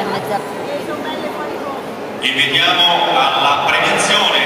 e mezza. E alla prevenzione.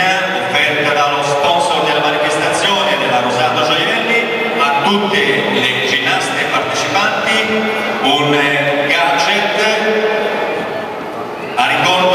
linea offerta dallo sponsor della manifestazione della Rosato Gioielli a tutte le ginnaste partecipanti un gadget a ricordo